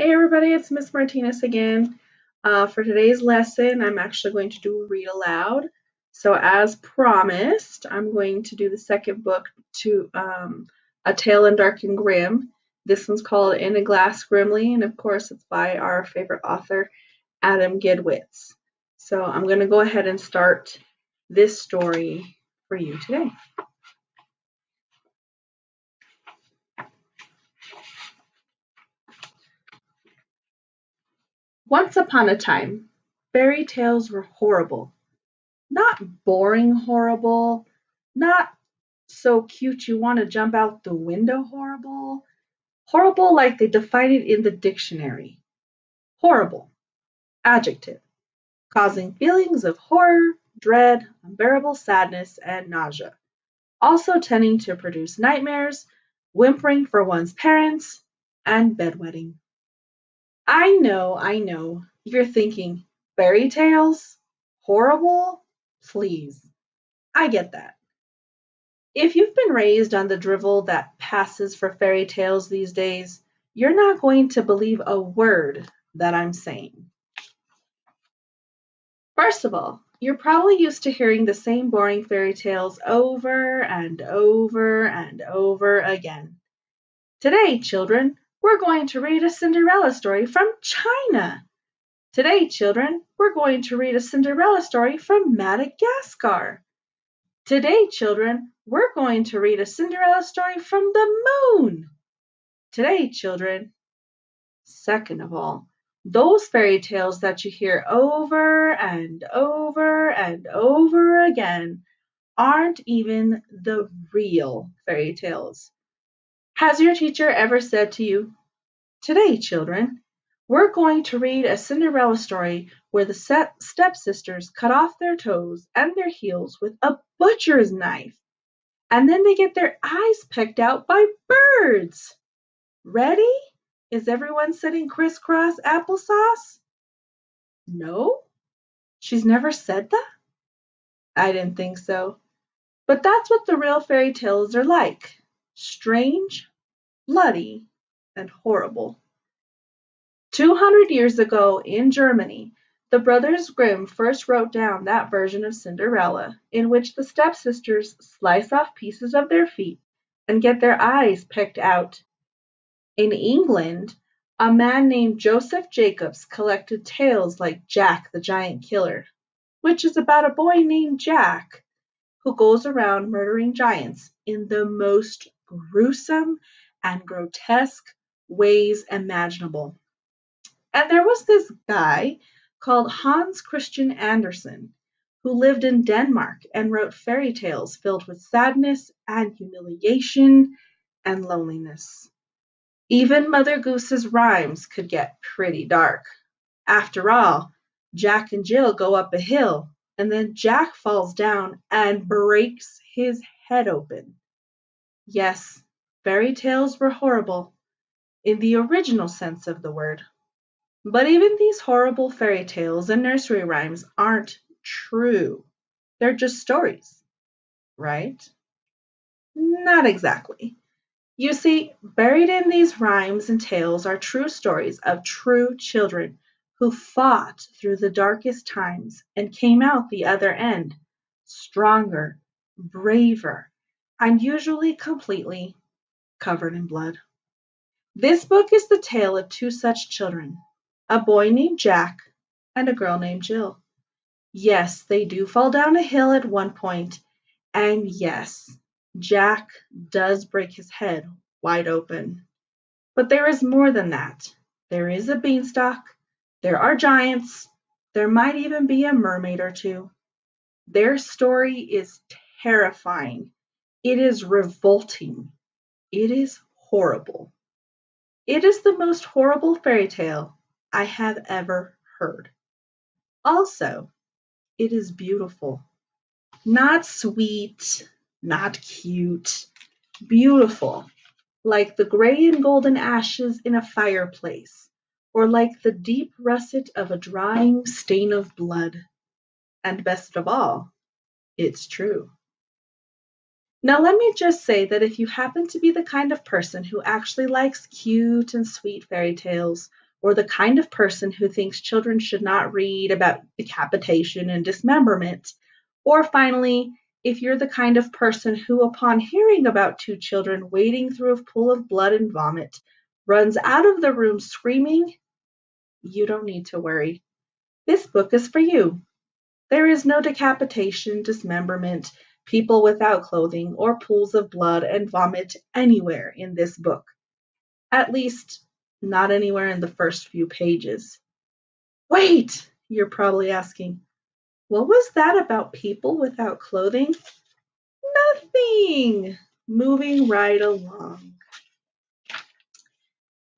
Hey everybody, it's Miss Martinez again. Uh, for today's lesson, I'm actually going to do read aloud. So as promised, I'm going to do the second book to um, A Tale in Dark and Grimm. This one's called In a Glass Grimmly, and of course it's by our favorite author, Adam Gidwitz. So I'm going to go ahead and start this story for you today. Once upon a time, fairy tales were horrible. Not boring horrible, not so cute you want to jump out the window horrible. Horrible like they define it in the dictionary. Horrible. Adjective. Causing feelings of horror, dread, unbearable sadness, and nausea. Also tending to produce nightmares, whimpering for one's parents, and bedwetting. I know, I know. You're thinking, fairy tales? Horrible? Please. I get that. If you've been raised on the drivel that passes for fairy tales these days, you're not going to believe a word that I'm saying. First of all, you're probably used to hearing the same boring fairy tales over and over and over again. Today, children, we're going to read a Cinderella story from China. Today, children, we're going to read a Cinderella story from Madagascar. Today, children, we're going to read a Cinderella story from the moon. Today, children, second of all, those fairy tales that you hear over and over and over again aren't even the real fairy tales. Has your teacher ever said to you, Today, children, we're going to read a Cinderella story where the stepsisters cut off their toes and their heels with a butcher's knife, and then they get their eyes pecked out by birds. Ready? Is everyone setting crisscross applesauce? No? She's never said that? I didn't think so. But that's what the real fairy tales are like strange, bloody, and horrible. Two hundred years ago in Germany, the brothers Grimm first wrote down that version of Cinderella, in which the stepsisters slice off pieces of their feet and get their eyes picked out. In England, a man named Joseph Jacobs collected tales like Jack the Giant Killer, which is about a boy named Jack who goes around murdering giants in the most gruesome and grotesque ways imaginable. And there was this guy called Hans Christian Andersen who lived in Denmark and wrote fairy tales filled with sadness and humiliation and loneliness. Even Mother Goose's rhymes could get pretty dark. After all, Jack and Jill go up a hill, and then Jack falls down and breaks his head open. Yes, fairy tales were horrible, in the original sense of the word. But even these horrible fairy tales and nursery rhymes aren't true. They're just stories, right? Not exactly. You see, buried in these rhymes and tales are true stories of true children who fought through the darkest times and came out the other end stronger, braver, and usually completely covered in blood. This book is the tale of two such children a boy named Jack and a girl named Jill. Yes, they do fall down a hill at one point, and yes, Jack does break his head wide open. But there is more than that. There is a beanstalk, there are giants, there might even be a mermaid or two. Their story is terrifying. It is revolting. It is horrible. It is the most horrible fairy tale I have ever heard. Also, it is beautiful. Not sweet, not cute, beautiful, like the gray and golden ashes in a fireplace or like the deep russet of a drying stain of blood. And best of all, it's true. Now, let me just say that if you happen to be the kind of person who actually likes cute and sweet fairy tales, or the kind of person who thinks children should not read about decapitation and dismemberment, or finally, if you're the kind of person who, upon hearing about two children wading through a pool of blood and vomit, runs out of the room screaming, you don't need to worry. This book is for you. There is no decapitation, dismemberment, people without clothing, or pools of blood and vomit anywhere in this book. At least, not anywhere in the first few pages. Wait, you're probably asking. What was that about people without clothing? Nothing. Moving right along.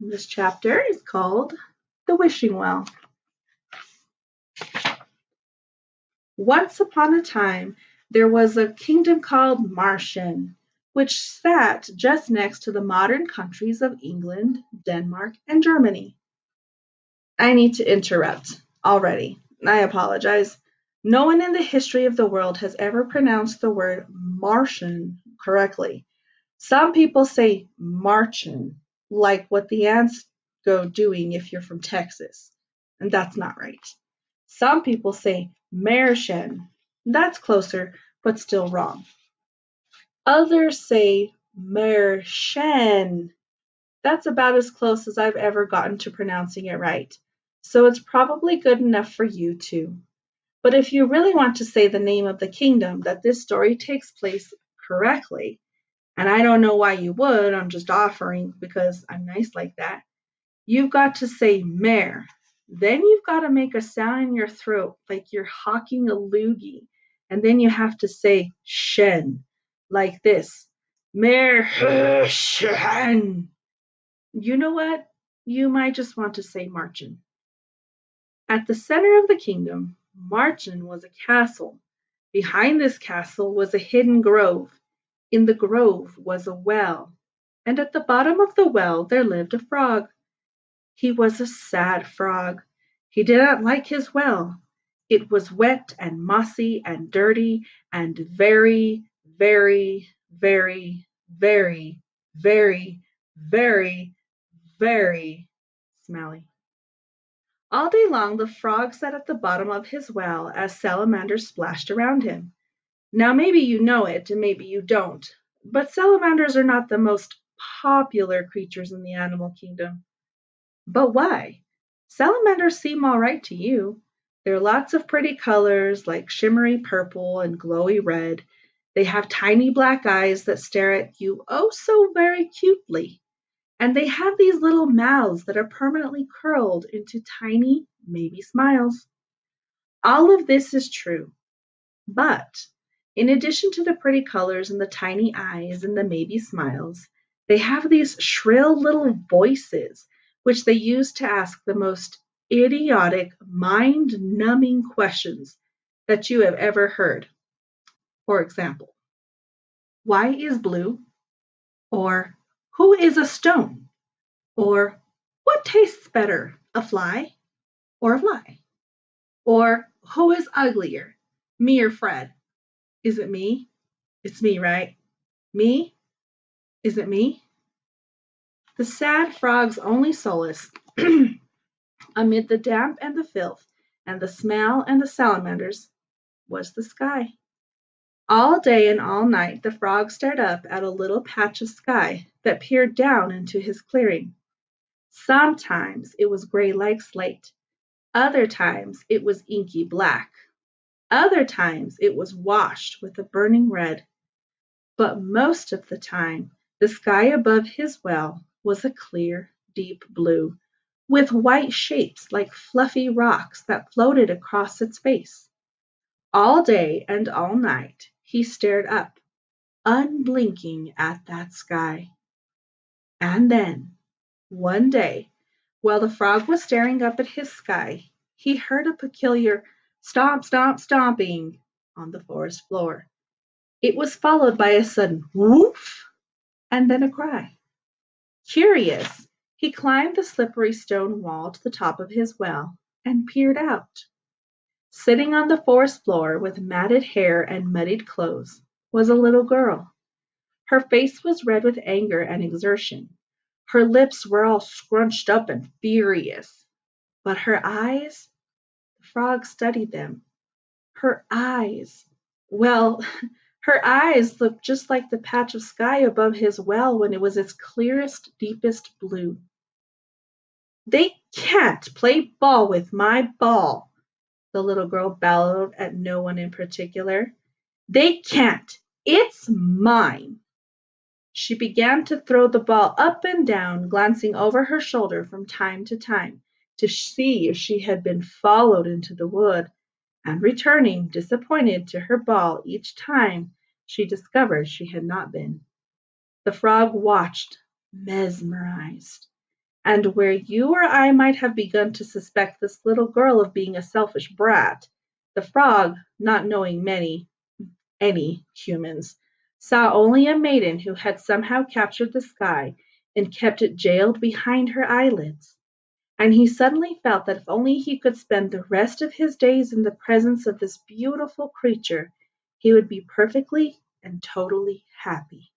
This chapter is called The Wishing Well. Once upon a time, there was a kingdom called Märchen, which sat just next to the modern countries of England, Denmark, and Germany. I need to interrupt already. I apologize. No one in the history of the world has ever pronounced the word Märchen correctly. Some people say Marchin, like what the ants go doing if you're from Texas, and that's not right. Some people say Märchen. That's closer, but still wrong. Others say Märchen. That's about as close as I've ever gotten to pronouncing it right, so it's probably good enough for you too. But if you really want to say the name of the kingdom that this story takes place correctly, and I don't know why you would, I'm just offering because I'm nice like that, you've got to say Mer. Then you've got to make a sound in your throat like you're hawking a loogie. And then you have to say shen like this. Mer Shen. You know what? You might just want to say Marchen. At the center of the kingdom, Marchen was a castle. Behind this castle was a hidden grove. In the grove was a well, and at the bottom of the well there lived a frog. He was a sad frog. He did not like his well. It was wet and mossy and dirty and very, very, very, very, very, very, very smelly. All day long the frog sat at the bottom of his well as salamanders splashed around him. Now, maybe you know it and maybe you don't, but salamanders are not the most popular creatures in the animal kingdom. But why? Salamanders seem all right to you. There are lots of pretty colors like shimmery purple and glowy red, they have tiny black eyes that stare at you oh so very cutely. And they have these little mouths that are permanently curled into tiny, maybe smiles. All of this is true. But in addition to the pretty colors and the tiny eyes and the maybe smiles, they have these shrill little voices which they use to ask the most idiotic, mind numbing questions that you have ever heard. For example, why is blue? Or who is a stone? Or what tastes better, a fly or a fly? Or who is uglier, me or Fred? Is it me? It's me, right? Me? Is it me? The sad frog's only solace amid the damp and the filth and the smell and the salamanders was the sky. All day and all night the frog stared up at a little patch of sky that peered down into his clearing. Sometimes it was gray like slate. Other times it was inky black. Other times it was washed with a burning red. But most of the time the sky above his well was a clear, deep blue, with white shapes like fluffy rocks that floated across its face. All day and all night he stared up, unblinking at that sky. And then, one day, while the frog was staring up at his sky, he heard a peculiar stomp, stomp, stomping on the forest floor. It was followed by a sudden woof and then a cry. Curious, he climbed the slippery stone wall to the top of his well and peered out. Sitting on the forest floor with matted hair and muddied clothes was a little girl. Her face was red with anger and exertion. Her lips were all scrunched up and furious. But her eyes? The frog studied them. Her eyes. Well, her eyes looked just like the patch of sky above his well when it was its clearest, deepest blue. They can't play ball with my ball, the little girl bellowed at no one in particular. They can't. It's mine. She began to throw the ball up and down, glancing over her shoulder from time to time to see if she had been followed into the wood, and returning disappointed to her ball each time she discovered she had not been. The frog watched, mesmerized. And where you or I might have begun to suspect this little girl of being a selfish brat, the frog, not knowing many, any humans, saw only a maiden who had somehow captured the sky and kept it jailed behind her eyelids. And he suddenly felt that if only he could spend the rest of his days in the presence of this beautiful creature, he would be perfectly and totally happy.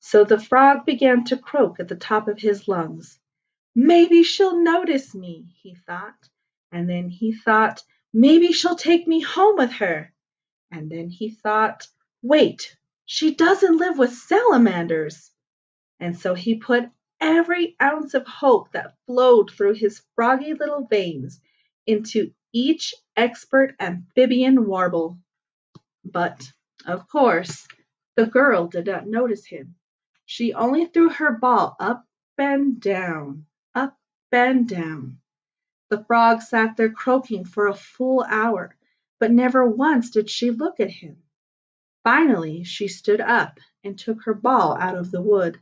So the frog began to croak at the top of his lungs. Maybe she'll notice me, he thought. And then he thought, maybe she'll take me home with her. And then he thought, wait, she doesn't live with salamanders. And so he put every ounce of hope that flowed through his froggy little veins into each expert amphibian warble. But, of course, the girl did not notice him. She only threw her ball up and down, and down. The frog sat there croaking for a full hour, but never once did she look at him. Finally she stood up and took her ball out of the wood.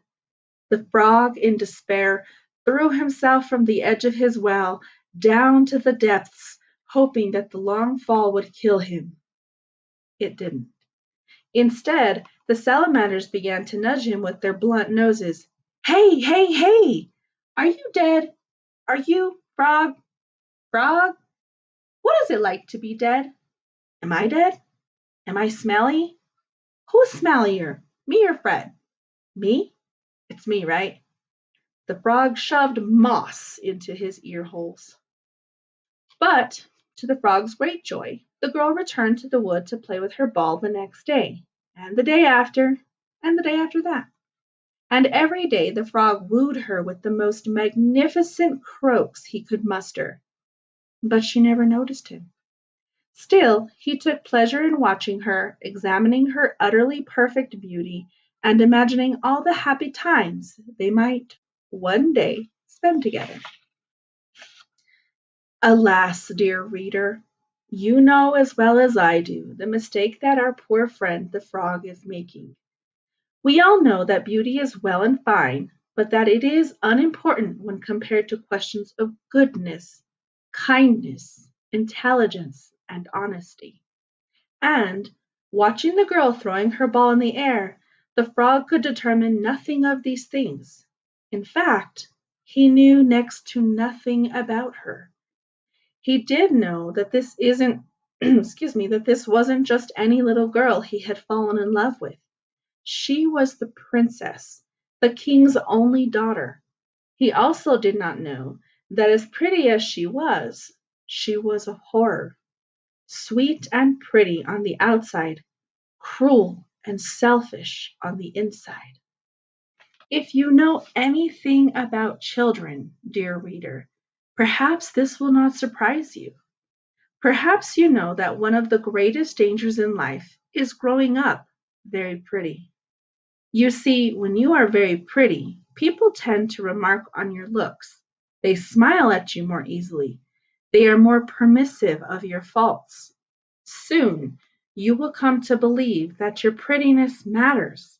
The frog, in despair, threw himself from the edge of his well down to the depths, hoping that the long fall would kill him. It didn't. Instead, the salamanders began to nudge him with their blunt noses. Hey, hey, hey! Are you dead? Are you, frog? Frog? What is it like to be dead? Am I dead? Am I smelly? Who's smellier, me or Fred? Me? It's me, right? The frog shoved moss into his ear holes. But, to the frog's great joy, the girl returned to the wood to play with her ball the next day, and the day after, and the day after that. And every day the frog wooed her with the most magnificent croaks he could muster. But she never noticed him. Still, he took pleasure in watching her, examining her utterly perfect beauty, and imagining all the happy times they might one day spend together. Alas, dear reader, you know as well as I do the mistake that our poor friend the frog is making. We all know that beauty is well and fine, but that it is unimportant when compared to questions of goodness, kindness, intelligence, and honesty. And, watching the girl throwing her ball in the air, the frog could determine nothing of these things. In fact, he knew next to nothing about her. He did know that this isn't excuse me, that this wasn't just any little girl he had fallen in love with. She was the princess, the king's only daughter. He also did not know that as pretty as she was, she was a horror. Sweet and pretty on the outside, cruel and selfish on the inside. If you know anything about children, dear reader, perhaps this will not surprise you. Perhaps you know that one of the greatest dangers in life is growing up very pretty. You see, when you are very pretty, people tend to remark on your looks. They smile at you more easily. They are more permissive of your faults. Soon, you will come to believe that your prettiness matters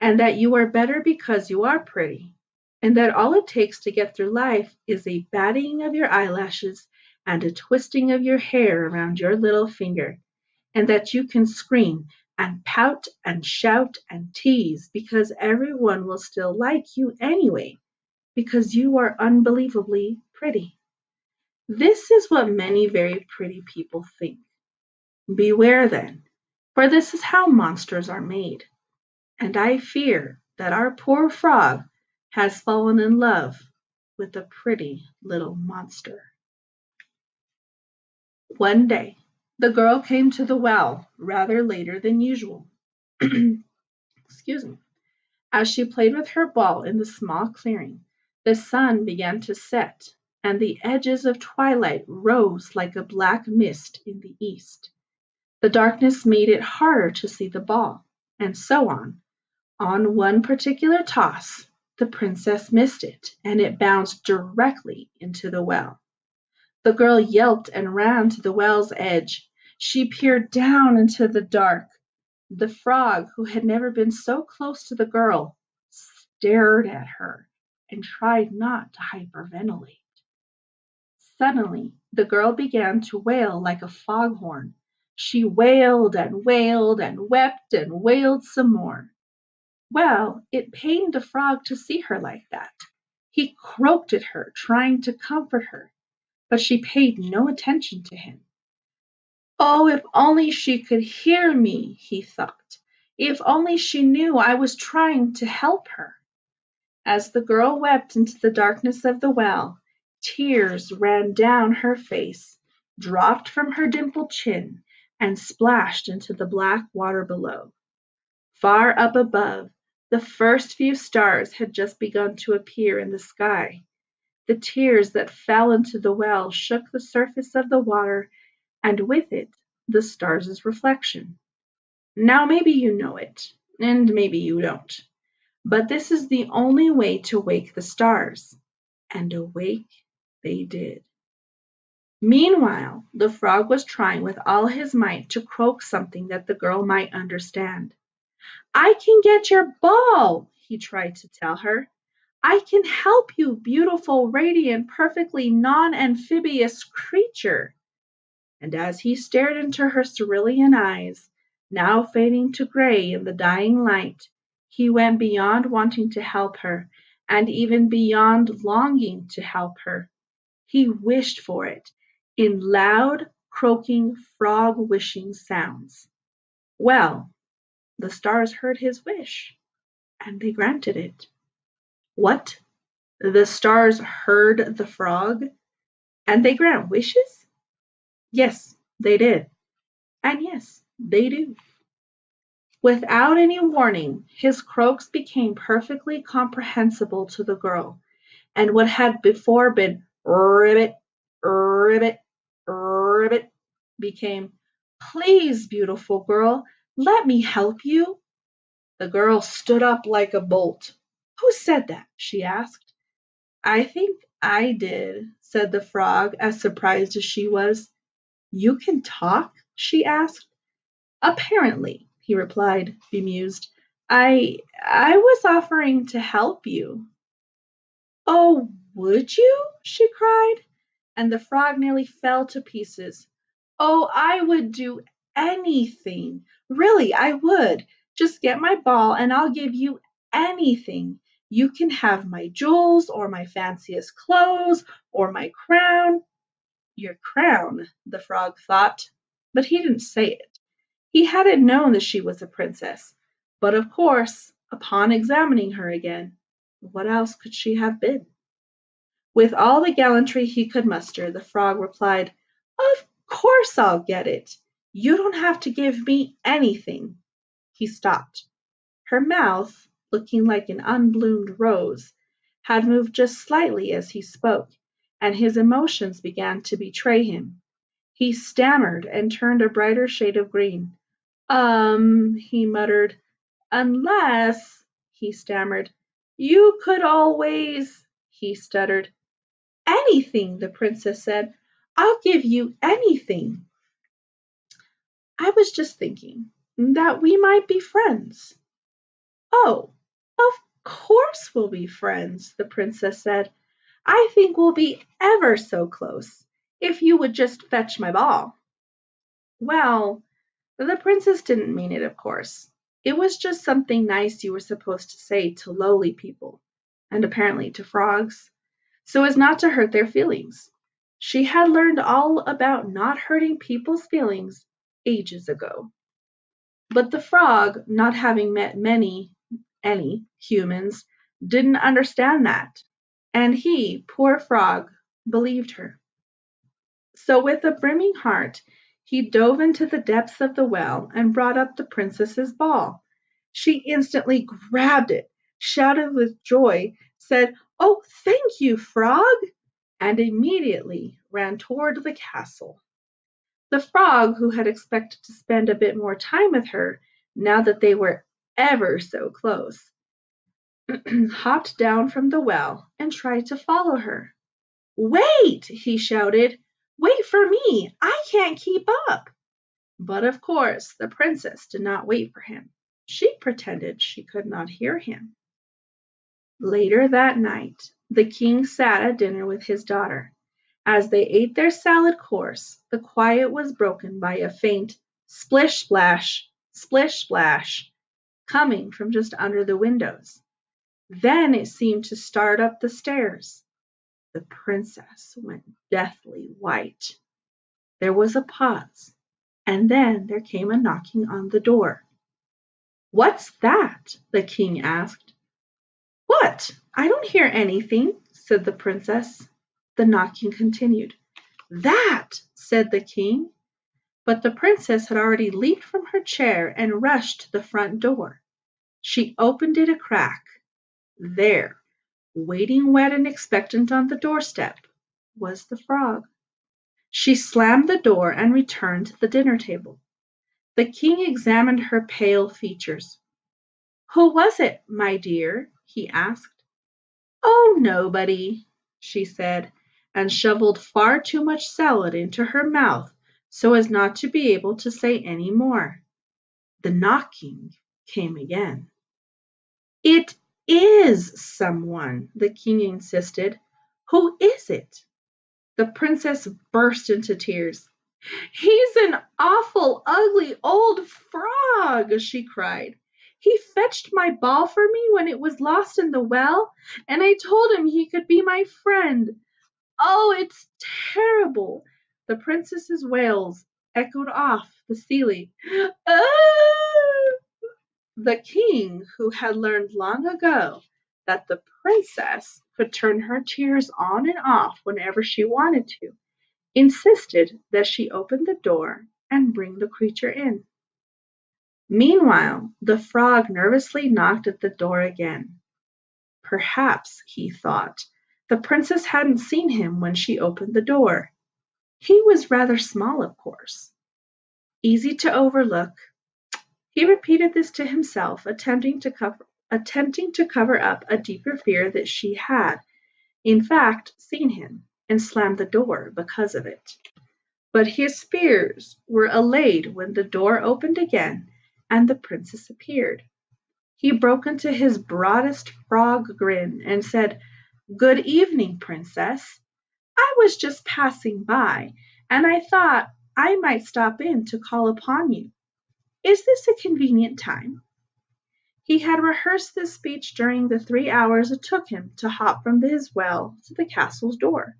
and that you are better because you are pretty, and that all it takes to get through life is a batting of your eyelashes and a twisting of your hair around your little finger, and that you can scream and pout and shout and tease because everyone will still like you anyway, because you are unbelievably pretty. This is what many very pretty people think. Beware then, for this is how monsters are made. And I fear that our poor frog has fallen in love with a pretty little monster. One day, the girl came to the well rather later than usual. Excuse me. As she played with her ball in the small clearing, the sun began to set, and the edges of twilight rose like a black mist in the east. The darkness made it harder to see the ball, and so on. On one particular toss, the princess missed it, and it bounced directly into the well. The girl yelped and ran to the well's edge. She peered down into the dark. The frog, who had never been so close to the girl, stared at her and tried not to hyperventilate. Suddenly, the girl began to wail like a foghorn. She wailed and wailed and wept and wailed some more. Well, it pained the frog to see her like that. He croaked at her, trying to comfort her, but she paid no attention to him. Oh, if only she could hear me, he thought. If only she knew I was trying to help her. As the girl wept into the darkness of the well, tears ran down her face, dropped from her dimpled chin, and splashed into the black water below. Far up above, the first few stars had just begun to appear in the sky. The tears that fell into the well shook the surface of the water, and with it the stars' reflection. Now maybe you know it, and maybe you don't. But this is the only way to wake the stars. And awake they did. Meanwhile, the frog was trying with all his might to croak something that the girl might understand. I can get your ball, he tried to tell her. I can help you, beautiful, radiant, perfectly non amphibious creature. And as he stared into her cerulean eyes, now fading to gray in the dying light, he went beyond wanting to help her, and even beyond longing to help her. He wished for it in loud, croaking, frog wishing sounds. Well, the stars heard his wish, and they granted it. What? The stars heard the frog, and they grant wishes? Yes, they did. And yes, they do. Without any warning, his croaks became perfectly comprehensible to the girl, and what had before been ribbit, ribbit, ribbit became, Please, beautiful girl, let me help you. The girl stood up like a bolt. Who said that? she asked. I think I did, said the frog, as surprised as she was. You can talk? she asked. Apparently, he replied, bemused. I I was offering to help you. Oh, would you? she cried, and the frog nearly fell to pieces. Oh, I would do anything. Really, I would. Just get my ball and I'll give you anything. You can have my jewels or my fanciest clothes or my crown. Your crown, the frog thought, but he didn't say it. He hadn't known that she was a princess, but of course, upon examining her again, what else could she have been? With all the gallantry he could muster, the frog replied, Of course I'll get it. You don't have to give me anything. He stopped. Her mouth, looking like an unbloomed rose, had moved just slightly as he spoke, and his emotions began to betray him. He stammered and turned a brighter shade of green. Um, he muttered, unless, he stammered, you could always, he stuttered. Anything, the princess said. I'll give you anything. I was just thinking that we might be friends. Oh, of course we'll be friends, the princess said. I think we'll be ever so close if you would just fetch my ball. Well, the princess didn't mean it, of course. It was just something nice you were supposed to say to lowly people, and apparently to frogs, so as not to hurt their feelings. She had learned all about not hurting people's feelings ages ago. But the frog, not having met many, any humans, didn't understand that, and he, poor frog, believed her. So with a brimming heart, he dove into the depths of the well and brought up the princess's ball. She instantly grabbed it, shouted with joy, said, Oh, thank you, frog, and immediately ran toward the castle. The frog, who had expected to spend a bit more time with her now that they were ever so close, hopped down from the well and tried to follow her. Wait, he shouted. Wait for me. I can't keep up. But of course, the princess did not wait for him. She pretended she could not hear him. Later that night, the king sat at dinner with his daughter. As they ate their salad course, the quiet was broken by a faint splish splash, splish splash, coming from just under the windows. Then it seemed to start up the stairs. The princess went deathly white. There was a pause, and then there came a knocking on the door. What's that? the king asked. What? I don't hear anything, said the princess. The knocking continued. That, said the king. But the princess had already leaped from her chair and rushed to the front door. She opened it a crack. There, waiting wet and expectant on the doorstep, was the frog. She slammed the door and returned to the dinner table. The king examined her pale features. Who was it, my dear? he asked. Oh, nobody, she said, and shoveled far too much salad into her mouth so as not to be able to say any more. The knocking came again. It is someone, the king insisted. Who is it? The princess burst into tears. He's an awful, ugly old frog, she cried. He fetched my ball for me when it was lost in the well, and I told him he could be my friend. Oh, it's terrible! The princess's wails echoed off the ceiling. Ah! The king, who had learned long ago that the princess could turn her tears on and off whenever she wanted to, insisted that she open the door and bring the creature in. Meanwhile, the frog nervously knocked at the door again. Perhaps, he thought, the princess hadn't seen him when she opened the door. He was rather small, of course. Easy to overlook. He repeated this to himself, attempting to cover, attempting to cover up a deeper fear that she had, in fact, seen him and slammed the door because of it. But his fears were allayed when the door opened again and the princess appeared. He broke into his broadest frog grin and said, Good evening, Princess. I was just passing by, and I thought I might stop in to call upon you. Is this a convenient time? He had rehearsed this speech during the three hours it took him to hop from his well to the castle's door.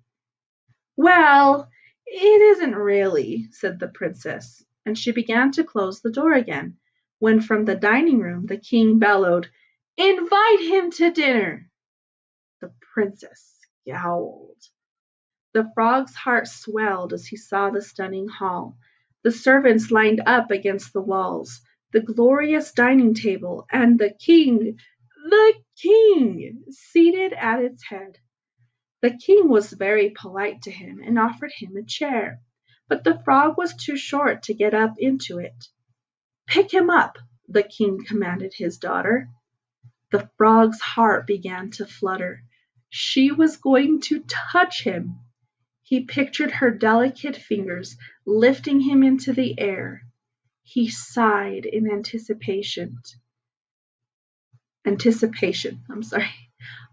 Well, it isn't really, said the princess, and she began to close the door again, when from the dining room the king bellowed, Invite him to dinner. The princess scowled. The frog's heart swelled as he saw the stunning hall, the servants lined up against the walls, the glorious dining table, and the king, the king, seated at its head. The king was very polite to him and offered him a chair, but the frog was too short to get up into it. Pick him up, the king commanded his daughter. The frog's heart began to flutter. She was going to touch him. He pictured her delicate fingers lifting him into the air. He sighed in anticipation. Anticipation, I'm sorry.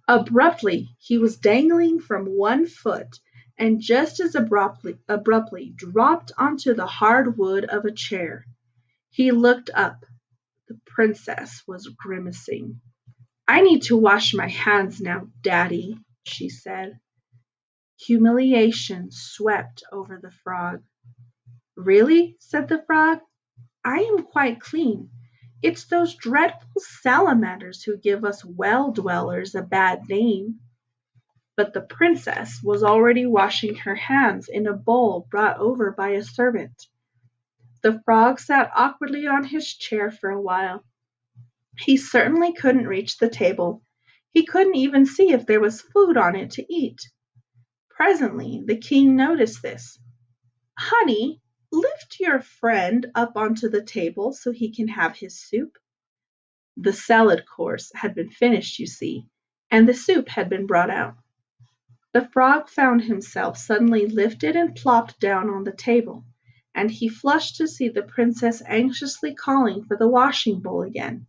Abruptly, he was dangling from one foot and just as abruptly, abruptly dropped onto the hard wood of a chair. He looked up. The princess was grimacing. I need to wash my hands now, Daddy, she said. Humiliation swept over the frog. Really? said the frog. I am quite clean. It's those dreadful salamanders who give us well dwellers a bad name. But the princess was already washing her hands in a bowl brought over by a servant. The frog sat awkwardly on his chair for a while. He certainly couldn't reach the table. He couldn't even see if there was food on it to eat. Presently the king noticed this. Honey, lift your friend up onto the table so he can have his soup. The salad course had been finished, you see, and the soup had been brought out. The frog found himself suddenly lifted and plopped down on the table, and he flushed to see the princess anxiously calling for the washing bowl again.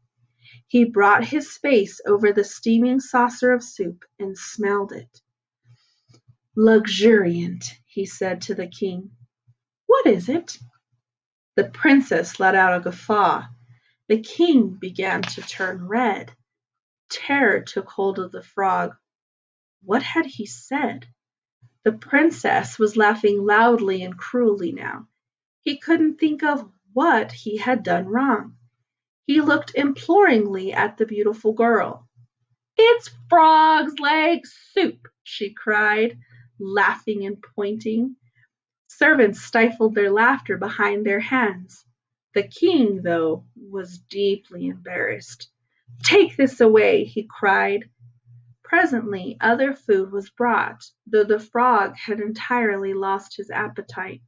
He brought his face over the steaming saucer of soup and smelled it. Luxuriant, he said to the king. What is it? The princess let out a guffaw. The king began to turn red. Terror took hold of the frog. What had he said? The princess was laughing loudly and cruelly now. He couldn't think of what he had done wrong. He looked imploringly at the beautiful girl. It's frog's leg soup, she cried, laughing and pointing. Servants stifled their laughter behind their hands. The king, though, was deeply embarrassed. Take this away, he cried. Presently other food was brought, though the frog had entirely lost his appetite.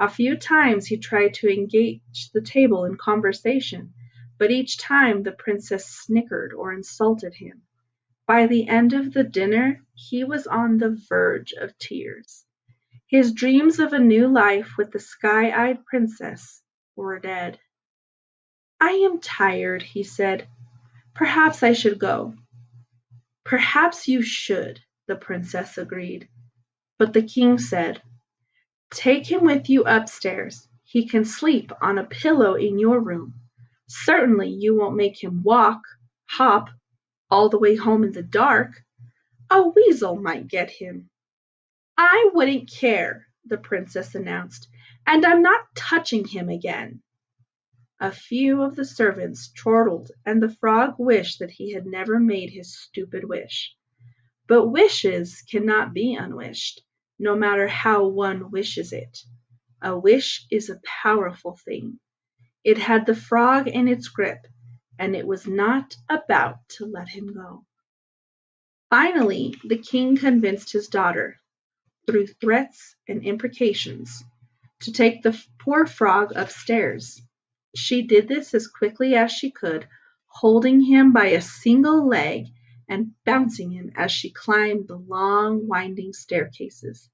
A few times he tried to engage the table in conversation, but each time the princess snickered or insulted him. By the end of the dinner he was on the verge of tears. His dreams of a new life with the sky-eyed princess were dead. I am tired, he said. Perhaps I should go. Perhaps you should, the princess agreed. But the king said, Take him with you upstairs. He can sleep on a pillow in your room. Certainly you won't make him walk, hop, all the way home in the dark. A weasel might get him. I wouldn't care, the princess announced, and I'm not touching him again. A few of the servants chortled, and the frog wished that he had never made his stupid wish. But wishes cannot be unwished, no matter how one wishes it. A wish is a powerful thing. It had the frog in its grip, and it was not about to let him go. Finally, the king convinced his daughter, through threats and imprecations, to take the poor frog upstairs. She did this as quickly as she could, holding him by a single leg and bouncing him as she climbed the long, winding staircases.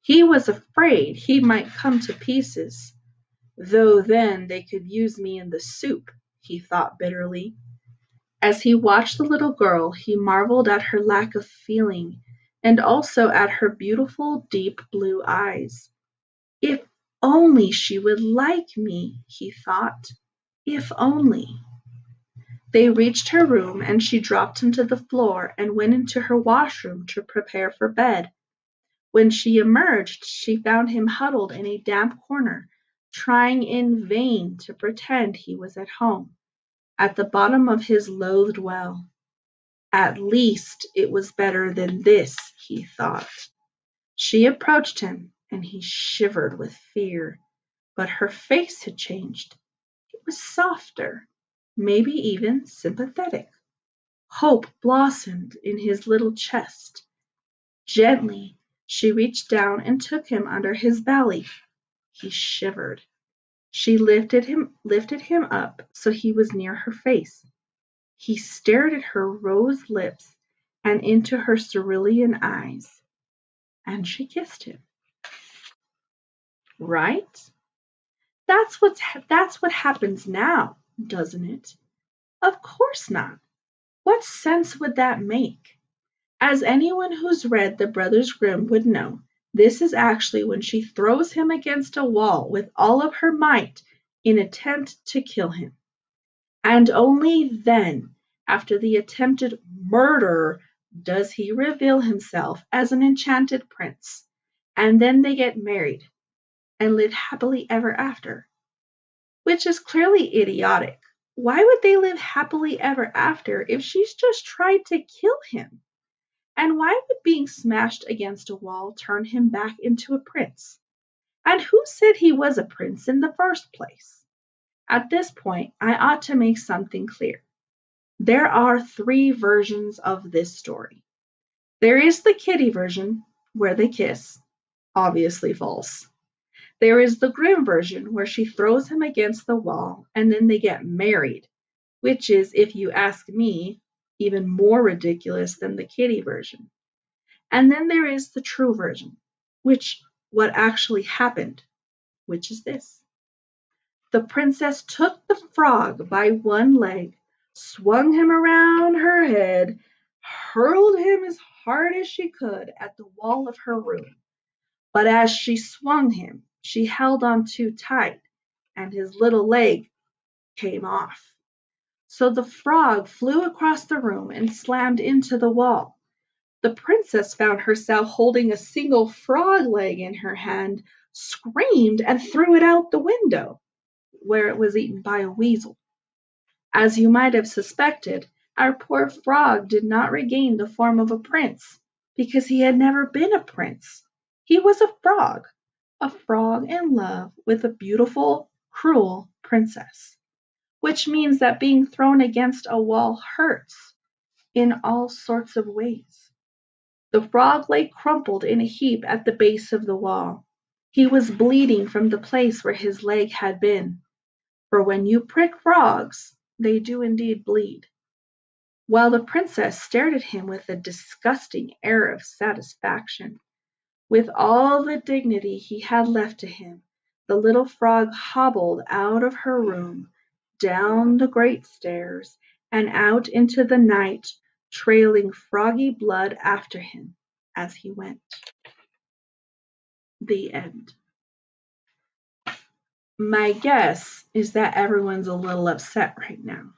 He was afraid he might come to pieces, though then they could use me in the soup, he thought bitterly. As he watched the little girl, he marveled at her lack of feeling and also at her beautiful deep blue eyes. If only she would like me, he thought. If only. They reached her room and she dropped him to the floor and went into her washroom to prepare for bed. When she emerged, she found him huddled in a damp corner, trying in vain to pretend he was at home, at the bottom of his loathed well. At least it was better than this, he thought. She approached him and he shivered with fear. But her face had changed. It was softer, maybe even sympathetic. Hope blossomed in his little chest. Gently, she reached down and took him under his belly. He shivered. She lifted him lifted him up so he was near her face. He stared at her rose lips and into her cerulean eyes, and she kissed him. Right? That's what's that's what happens now, doesn't it? Of course not. What sense would that make? As anyone who's read the Brothers Grimm would know, this is actually when she throws him against a wall with all of her might in attempt to kill him. And only then, after the attempted murder, does he reveal himself as an enchanted prince. And then they get married and live happily ever after, which is clearly idiotic, why would they live happily ever after if she's just tried to kill him? And why would being smashed against a wall turn him back into a prince? And who said he was a prince in the first place? At this point, I ought to make something clear. There are three versions of this story. There is the kitty version, where they kiss, obviously false. There is the Grimm version, where she throws him against the wall and then they get married, which is, if you ask me, even more ridiculous than the kiddie version. And then there is the true version, which what actually happened, which is this. The princess took the frog by one leg, swung him around her head, hurled him as hard as she could at the wall of her room. But as she swung him, she held on too tight, and his little leg came off. So the frog flew across the room and slammed into the wall. The princess found herself holding a single frog leg in her hand, screamed, and threw it out the window, where it was eaten by a weasel. As you might have suspected, our poor frog did not regain the form of a prince, because he had never been a prince. He was a frog, a frog in love with a beautiful, cruel princess which means that being thrown against a wall hurts in all sorts of ways. The frog lay crumpled in a heap at the base of the wall. He was bleeding from the place where his leg had been. For when you prick frogs, they do indeed bleed. While the princess stared at him with a disgusting air of satisfaction, with all the dignity he had left to him, the little frog hobbled out of her room down the great stairs, and out into the night, trailing froggy blood after him as he went. The end. My guess is that everyone's a little upset right now.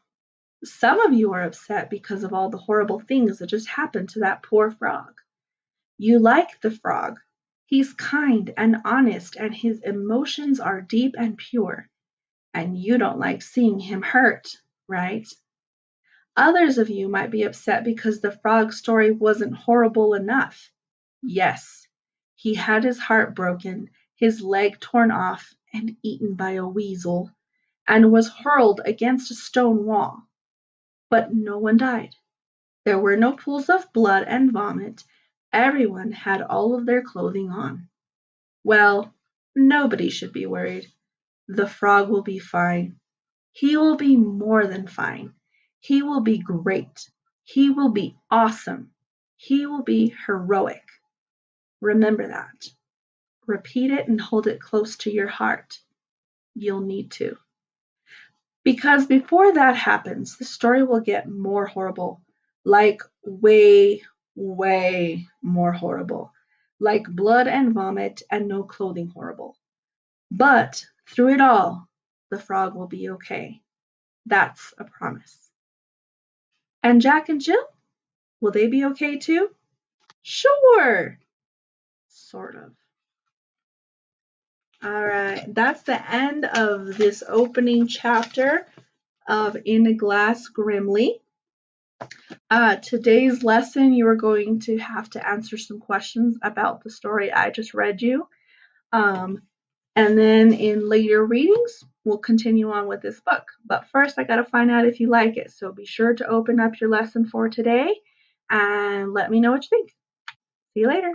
Some of you are upset because of all the horrible things that just happened to that poor frog. You like the frog. He's kind and honest, and his emotions are deep and pure and you don't like seeing him hurt, right? Others of you might be upset because the frog story wasn't horrible enough. Yes, he had his heart broken, his leg torn off, and eaten by a weasel, and was hurled against a stone wall. But no one died. There were no pools of blood and vomit. Everyone had all of their clothing on. Well, nobody should be worried. The frog will be fine. He will be more than fine. He will be great. He will be awesome. He will be heroic. Remember that. Repeat it and hold it close to your heart. You'll need to. Because before that happens, the story will get more horrible. Like way, way more horrible. Like blood and vomit and no clothing horrible. But through it all, the frog will be okay. That's a promise. And Jack and Jill, will they be okay too? Sure. Sort of. All right, that's the end of this opening chapter of In a Glass Grimmly. Uh, today's lesson, you are going to have to answer some questions about the story I just read you. Um, and then in later readings, we'll continue on with this book. But first, I got to find out if you like it. So be sure to open up your lesson for today and let me know what you think. See you later.